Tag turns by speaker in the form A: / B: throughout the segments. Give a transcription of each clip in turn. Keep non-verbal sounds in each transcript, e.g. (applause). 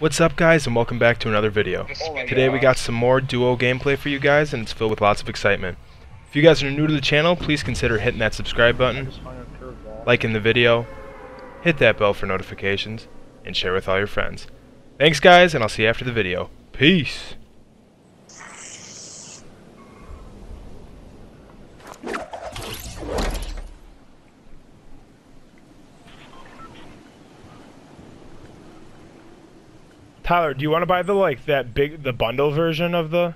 A: What's up guys and welcome back to another video. Oh Today we got some more duo gameplay for you guys and it's filled with lots of excitement. If you guys are new to the channel, please consider hitting that subscribe button, liking the video, hit that bell for notifications, and share with all your friends. Thanks guys and I'll see you after the video. Peace! Tyler, do you want to buy the like that big the bundle version of the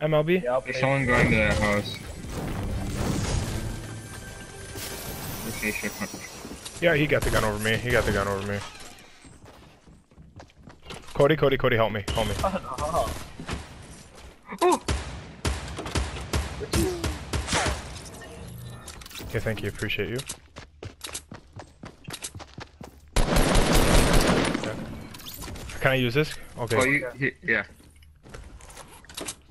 A: MLB?
B: Yeah, I'll
C: There's someone going to that house. Okay, sure.
A: Yeah, he got the gun over me. He got the gun over me. Cody, Cody, Cody, help me, help me.
B: Oh, (laughs)
C: Oh!
A: Okay, thank you, appreciate you. Can I use this? Okay.
C: Oh, you, he, yeah.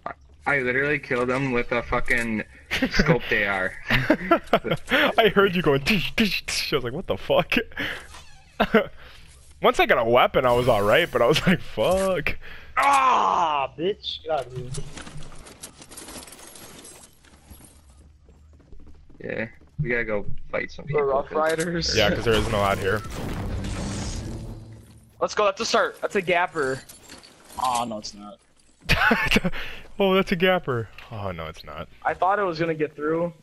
C: I- I literally killed him with a fucking scoped AR. (laughs)
A: I heard you going. Tish, tish, tish. I was like, what the fuck? (laughs) Once I got a weapon, I was alright, but I was like, fuck.
B: Ah, bitch. Get out of here.
C: Yeah, we gotta go fight some
B: The
C: people.
B: Rough
C: 'cause-
B: Riders.
A: Yeah, because there isn't a lot here.
B: Let's go. That's a start. That's a gapper. Oh no, it's not. (laughs)
A: oh, that's a gapper. Oh, no, it's not.
B: I thought it was gonna get through.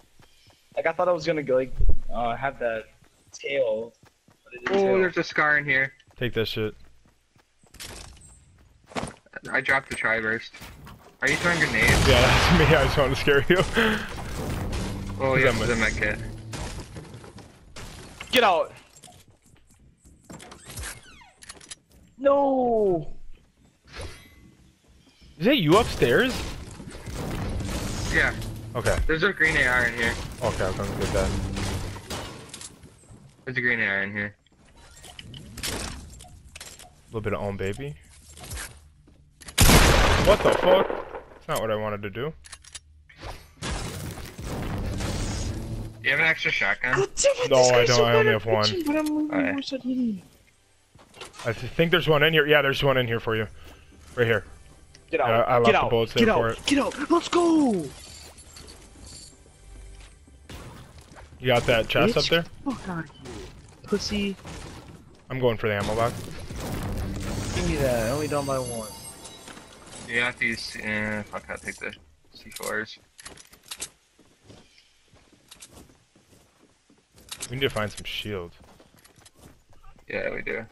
B: Like I thought I was gonna go, like uh, have that tail. But it didn't
C: Oh,
B: tail.
C: there's a scar in here.
A: Take this shit.
C: I dropped the tri-burst. Are you throwing grenades?
A: Yeah, that's me. I just wanted to scare you.
C: Oh, (laughs)
A: Is
C: yeah,
A: that my-
C: the med kit.
B: Get out. No.
A: Is that you upstairs?
C: Yeah,
A: Okay.
C: there's a green AR in here.
A: Okay, I'm gonna get that.
C: There's a green AR in here.
A: A little bit of own baby. What the fuck? That's not what I wanted to do.
C: You have an extra shotgun?
A: No, I don't. I only have one.
B: But I'm moving
C: Alright.
B: more so hitting.
A: I think there's one in here. Yeah, there's one in here for you. Right here.
B: Get out.
A: I- I left
B: Get
A: the
B: out.
A: bullets
B: Get
A: there
B: out.
A: for it.
B: Get out. Let's go.
A: You got that chest up there?
B: Fuck out of here. Pussy.
A: I'm going for the ammo box.
B: Give me that. Only done by one.
C: Yeah, got these. Eh, fuck, I'll take the C4s.
A: We need to find some shields.
C: Yeah, we do.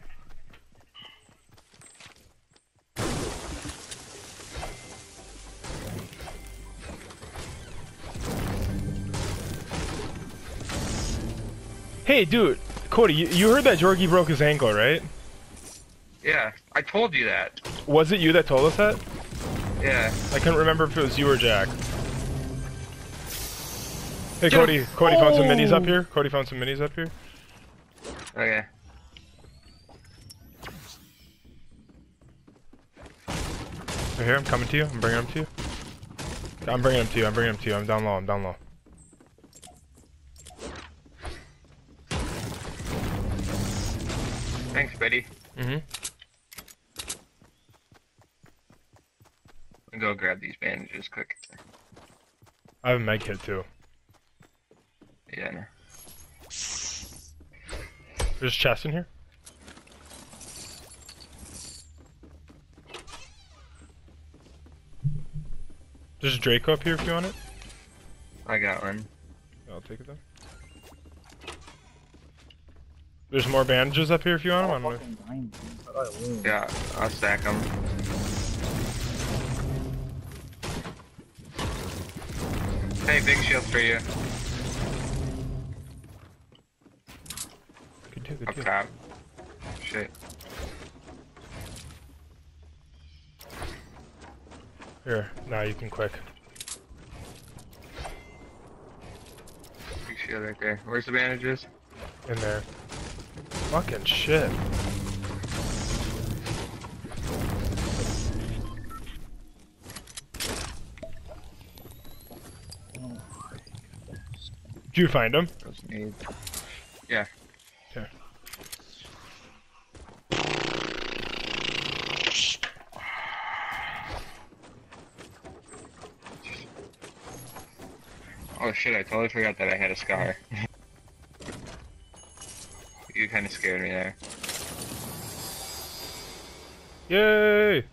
A: Hey, dude. Cody, you, you heard that Jorgie broke his ankle, right?
C: Yeah, I told you that.
A: Was it you that told us that?
C: Yeah.
A: I couldn't remember if it was you or Jack. Hey,
B: Get
A: Cody.
B: him.
A: Cody found some minis up
B: Oh.
A: here. Cody found some minis up here.
C: Okay.
A: Right here, I'm coming to you. I'm bringing them to you. I'm bringing them to you. I'm bringing them to you. I'm down low. I'm down low.
C: Betty.
A: Mm-hmm.
C: I'll go grab these bandages quick.
A: I have a med kit too.
C: Yeah, no.
A: There's a chest in here. There's a Draco up here if you want it.
C: I got one.
A: I'll take it then. There's more bandages up here if you want them. I'm gonna-
B: Fucking diamond. I thought I won.
C: Yeah, I'll stack them. Hey, big shield for you.
A: Good deal, good
C: Up
A: deal.
C: top. Shit.
A: Here, now you can quick.
C: Big shield right there. Where's the bandages?
A: In there. Fucking shit. Did you find him?
C: Yeah.
A: Yeah.
C: Oh shit, I totally forgot that I had a scar you kind of scared me there.
A: Yay!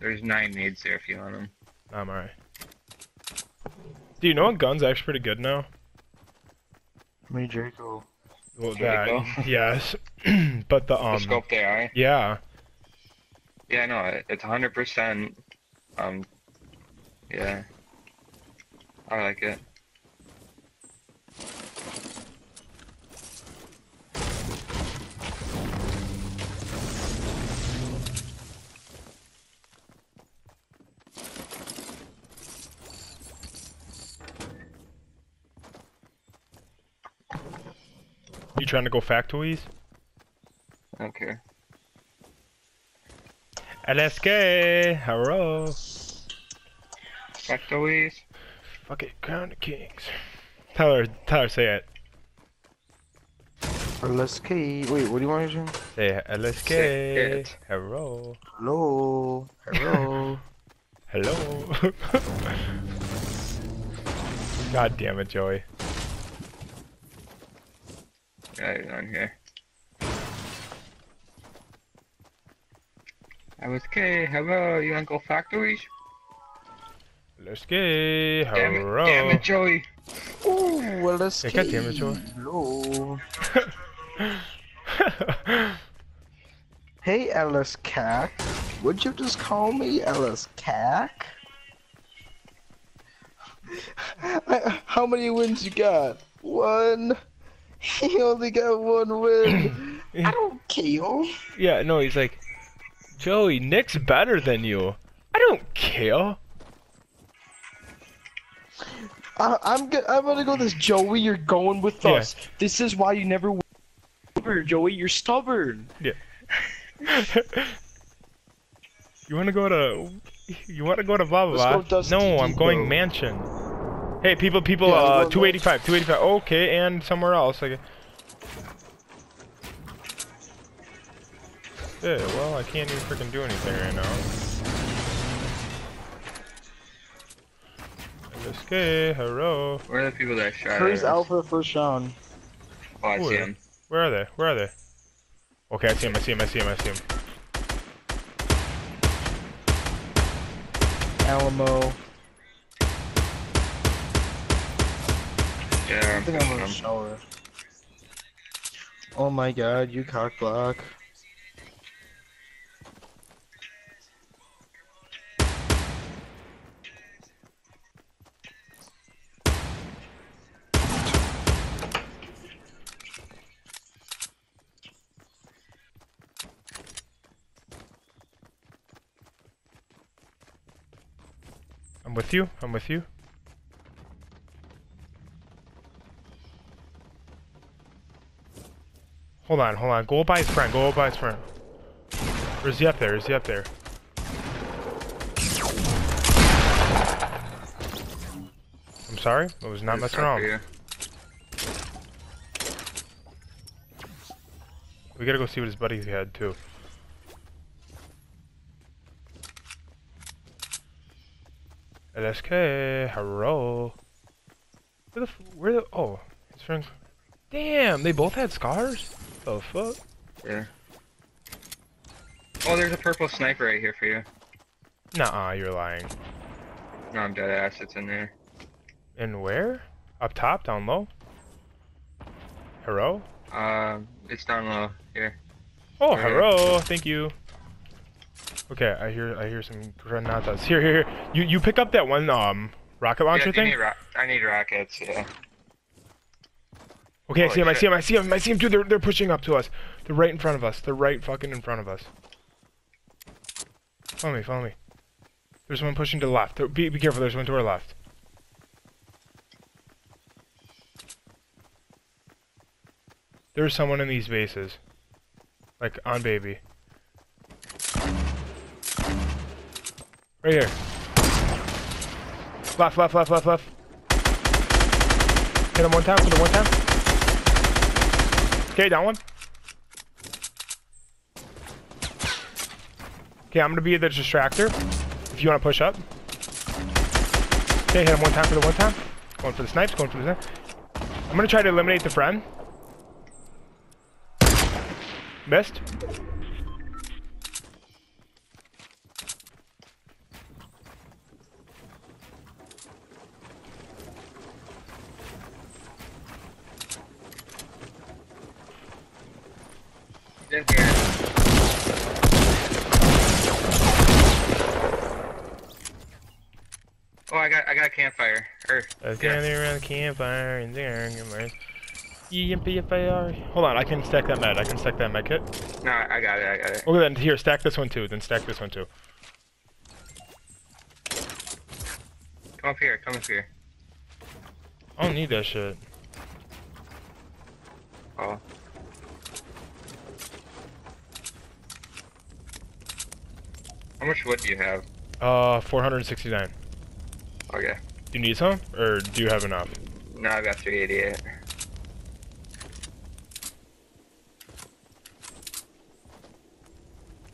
C: There's nine nades there if you want them.
A: I'm alright. Do you know what gun's actually pretty good now?
D: Me, Draco.
A: Well,
C: Draco?
A: that, (laughs) yes. (clears throat) but the, um...
C: The scope AR?
A: yeah.
C: Yeah, no, it- it's 100%. Um, yeah. I like it.
A: Trying to go factoids?
C: I don't care.
A: LSK! Hello!
C: Factoids?
A: Fuck it, Crown of Kings. Tyler, Tyler, say it.
D: LSK. Wait, what do you want to do?
A: Say LSK.
C: Say it.
A: Hello.
D: Hello. Hello.
A: Hello. (laughs) God damn it, Joey.
C: Yeah, on here. I was okay. Hello, you want to go factoids?
A: LSK.
C: Damn it,
A: Hello.
C: damn it, Joey.
D: Ooh, LSK.
A: Yeah, God damn it, Joey.
D: Hello. (laughs) Hey, Ellis Cack. Would you just call me Ellis Cack? (laughs) How many wins you got? One. (laughs) He only got one win. (laughs) I don't care.
A: yeah, no, he's like, Joey, Nick's better than you. I don't care.
D: I, I'm go- I'm gonna go this Joey. You're going with
A: Yeah.
D: us. This is why you never win. Joey. You're stubborn. Yeah. (laughs)
A: you want to go to? You want to go to
D: go
A: no, I'm going mansion. Hey, people, people,
D: Yeah,
A: uh, 285, 285. Okay, and somewhere else. Okay. Yeah, well, I can't even freaking do anything right now. LSK, hello.
C: Where are the people that shot
D: Where's
C: at us?
D: Alpha first round?
C: Oh, I see him.
A: Where are they? Where are they? Okay, I see him, I see him, I see him, I see him.
D: Alamo.
C: Yeah,
D: I
C: I'm
D: think I'm
C: pushing
D: gonna shower. Oh my god, you cock block.
A: I'm with you, I'm with you. Hold on, hold on. Go by his friend, go by his friend. Or is he up there? Is he up there? I'm sorry, I was not messing around. We gotta go see what his buddies had too. LSK, hello. Where the, f- where the, oh, his friend. Damn, they both had scars? The fuck?
C: Yeah. Oh, there's a purple sniper right here for you.
A: Nuh-uh, you're lying.
C: No, I'm dead ass. It's in there.
A: And where? Up top, down low? Hello?
C: Um, it's down low here.
A: Oh,
C: Right
A: hello, thank you. Okay, I hear, I hear some granatas. Here, here, here. You, you pick up that one, um, rocket launcher
C: yeah,
A: thing?
C: ro- I need rockets. Yeah.
A: Okay, I
C: oh,
A: see him, I see him, I see him, I see him too. They're, they're pushing up to us. They're right in front of us. They're right fucking in front of us. Follow me, follow me. There's one pushing to the left. There- Be, be careful, there's one to our left. There's someone in these bases. Like, on baby. Right here. Left, left, left, left, left. Hit him one time, hit him one time. Okay, down one. Okay, I'm gonna be the distractor. If you wanna push up. Okay, hit him one time for the one time. Going for the snipes, going for the snipe. I'm gonna try to eliminate the friend. Missed.
C: He's in here. Oh, I got I got a campfire. Or
A: Let's
C: yeah.
A: gather around the campfire and there. EMPFIR. Hold on, I can stack that med. I can stack that med kit.
C: No, I got it. I got it.
A: Okay, then here, stack this one too. Then stack this one too.
C: Come up here. Come up here.
A: I don't need that shit.
C: Oh. How much wood do you have?
A: Uh, 469.
C: Okay.
A: Do you need some, or do you have enough?
C: No, I got 388.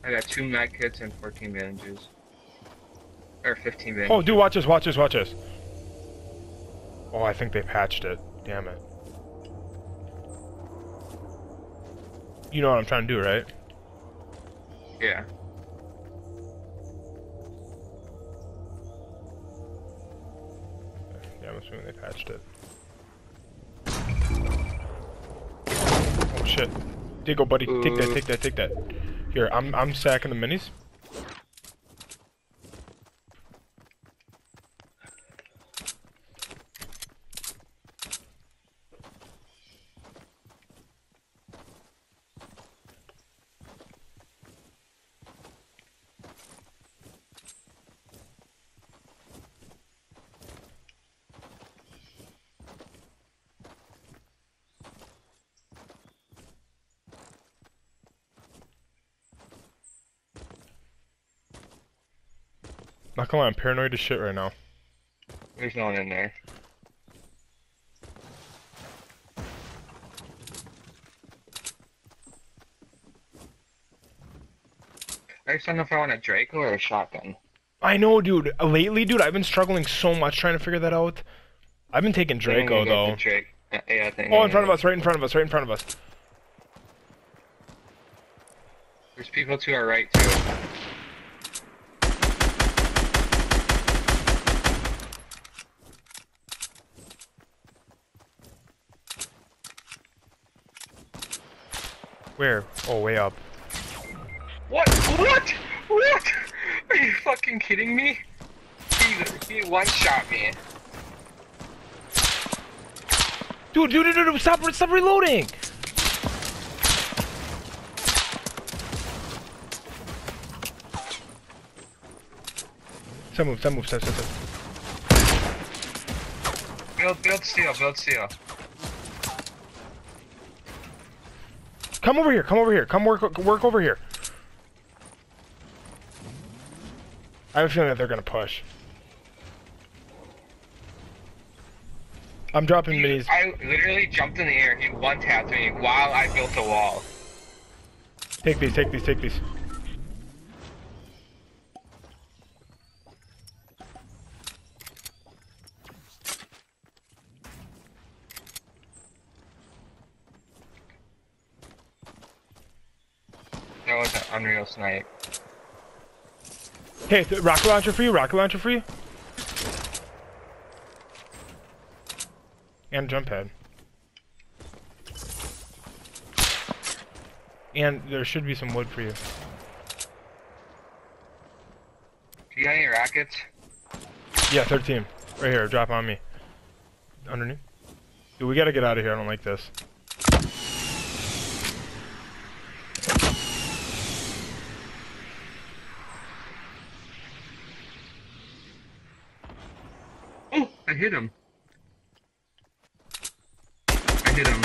C: I got two mag kits and 14 bandages. Or 15 bandages.
A: Oh, dude, watch this, watch this, watch this. Oh, I think they patched it. Damn it. You know what I'm trying to do, right?
C: Yeah.
A: I'm assuming they patched it. Oh shit. Diggle, buddy. Take that,
C: uh.
A: take that, take that. Here, I'm I'm stacking the minis. Not gonna lie, I'm paranoid as shit right now.
C: There's no one in there. I just don't know if I want a Draco or a shotgun.
A: I know, dude. Lately, dude, I've been struggling so much trying to figure that out. I've been taking
C: I think I'm
A: Draco though.
C: Uh, Yeah, I think
A: Oh, in front of us, right in front of us, right in front of us.
C: There's people to our right too.
A: Where? Oh, way up.
C: What? What? What? (laughs) Are you fucking kidding me? He, he one shot me.
A: Dude, dude, dude, dude, stop, stop reloading! Stop move, stop move, stop, stop, stop.
C: Build, build steel, build steel.
A: Come over here, come over here, come work, work over here. I have a feeling that they're gonna push. I'm dropping minis.
C: I literally jumped in the air. and He one tapped me while I built a wall.
A: Take these, take these, take these.
C: That snipe.
A: Hey, rocket launcher for you, rocket launcher for you. And jump pad. And there should be some wood for you.
C: Do you got any rockets?
A: Yeah, 13. Right here, drop on me. Underneath. Dude, we gotta get out of here, I don't like this.
C: Oh, I hit him. I hit him.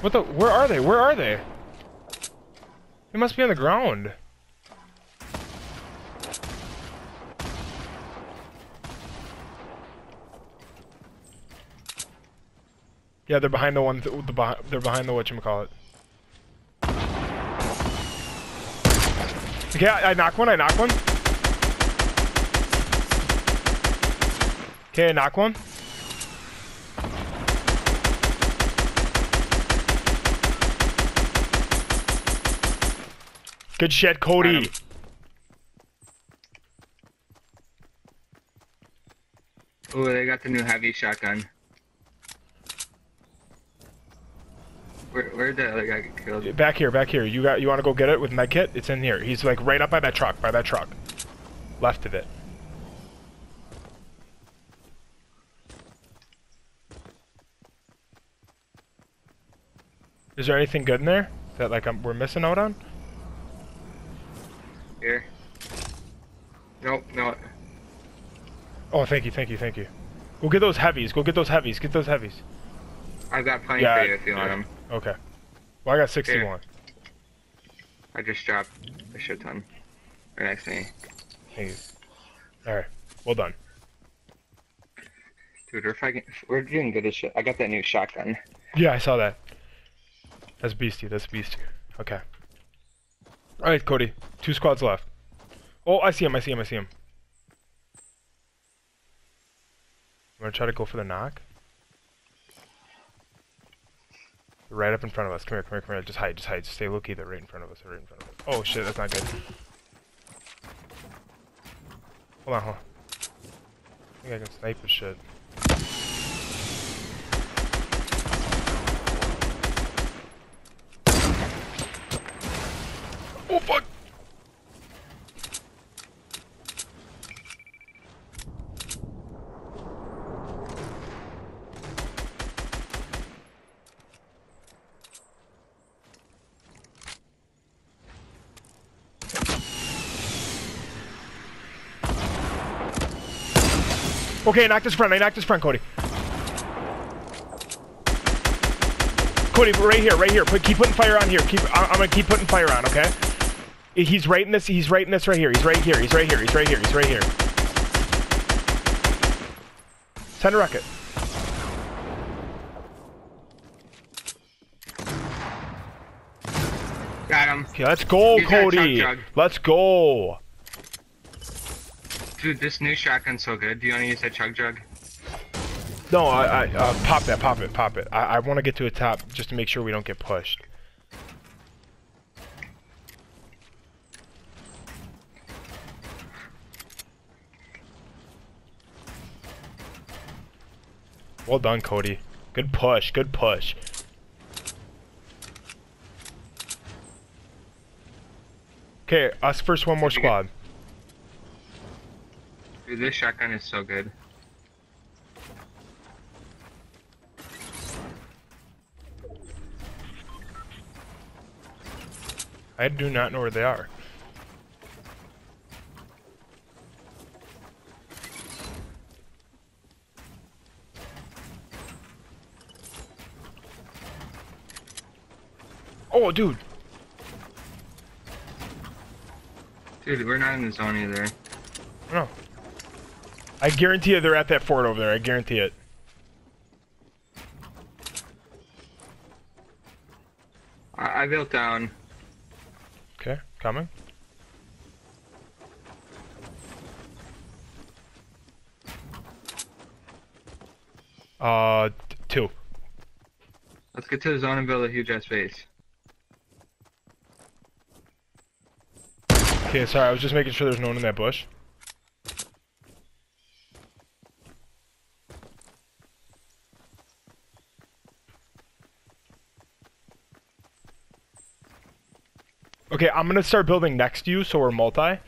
A: What the? Where are they? Where are they? They must be on the ground. Yeah, they're behind the one. The, the behi- they're behind the whatchamacallit. Okay, I, I knock one, I knock one. Okay, knock one. Good shit, Cody.
C: Oh, they got the new heavy shotgun. Where, where'd that other guy get killed?
A: Back here, back here. You got you want to go get it with my kit? It's in here. He's like right up by that truck, by that truck. Left of it. Is there anything good in there that like I'm, we're missing out on?
C: Here. Nope, no.
A: Oh, thank you, thank you, thank you. Go get those heavies. Go get those heavies. Get those heavies.
C: I've got plenty
A: Yeah,
C: for you if you want them.
A: Okay. Well, I got 61.
C: I just dropped a shit ton. Right next to me.
A: Thank you. All right. Well done.
C: Dude, we're fucking, we're doing good as shit. I got that new shotgun.
A: Yeah, I saw that. That's beastie. That's beastie. Okay. All right, Cody. Two squads left. Oh, I see him. I see him. I see him. I'm gonna try to go for the knock. Right up in front of us. Come here. Come here. Come here. Just hide. Just hide. Just stay low key. They're right in front of us. Right in front of us. Oh shit. That's not good. Hold on. Hold on. I think I can snipe this shit. Oh fuck! Okay, I knocked his friend. I knocked his friend, Cody. Cody, right here, right here. Put, keep putting fire on here. Keep. I'm gonna keep putting fire on. Okay. He's right in this. He's right in this right here. He's right here. He's right here. He's right here. He's right here. Send a rocket.
C: Got him.
A: Okay, let's go,
C: He's
A: Cody. Let's go.
C: Dude, this new shotgun's so good. Do you want to use that chug jug?
A: No, I, I uh, pop that, pop it, pop it. I, I want to get to a top just to make sure we don't get pushed. Well done, Cody. Good push, good push. Okay, us first, one more
C: Did you get-
A: squad.
C: Dude, this shotgun is so good.
A: I do not know where they are. Oh, dude.
C: Dude, we're not in the zone either.
A: No. I guarantee you they're at that fort over there. I guarantee it.
C: I, I built down.
A: Okay, coming. Uh, two.
C: Let's get to the zone and build a huge ass base.
A: Okay, sorry, I was just making sure there's no one in that bush. Okay, I'm gonna start building next to you so we're multi.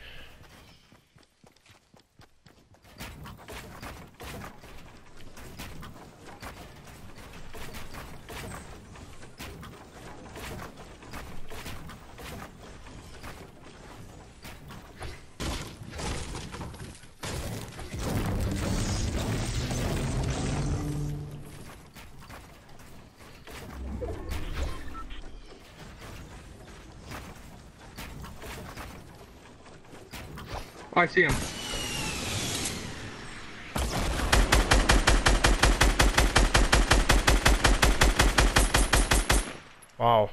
C: I see him.
A: Wow.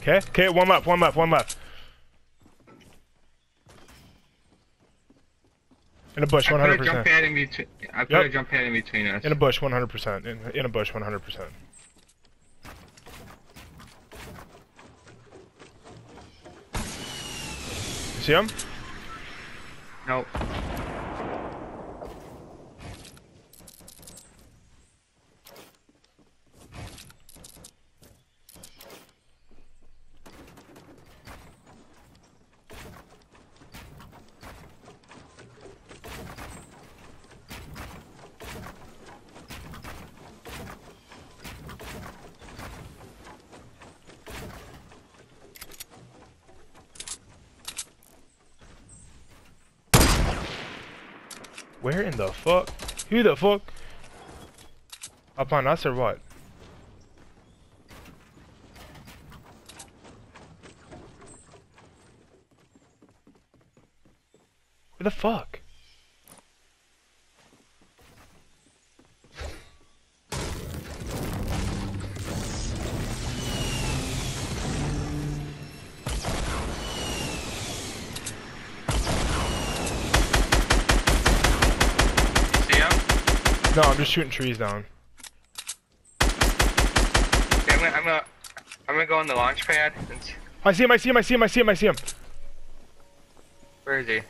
A: Okay? Okay, one left, one left, one left. In a bush,
C: I put a jump
A: 100%.
C: pad in between. I put
A: Yep.
C: a jump pad in between us.
A: In a bush, 100%. In, in a bush, 100%. See him?
C: Nope.
A: Where in the fuck? Who the fuck? Upon us or what? Where the fuck?
C: See him?
A: No, I'm just shooting trees down.
C: Okay, I'm gonna, I'm gonna, I'm gonna go on the launch pad.
A: I see him, I see him, I see him, I see him, I see him.
C: where is he?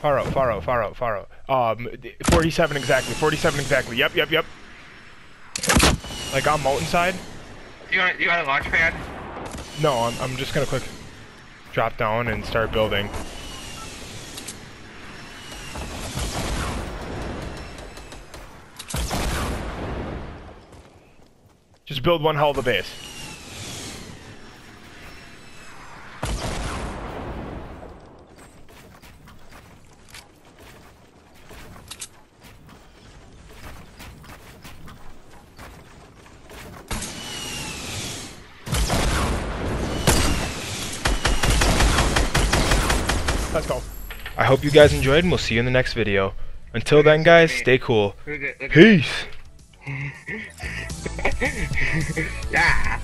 A: Far out, far out, far out, far out. Um, 47 exactly, 47 exactly. Yep, yep, yep. Like on mountainside?
C: You want, you want a launch pad?
A: No, I'm, I'm just gonna quick drop down and start building. Just build one hell of a base. Let's go. I hope you guys enjoyed and we'll see you in the next video. Until then guys, stay cool.
C: Look at, look at
A: Peace! (laughs)
C: yeah.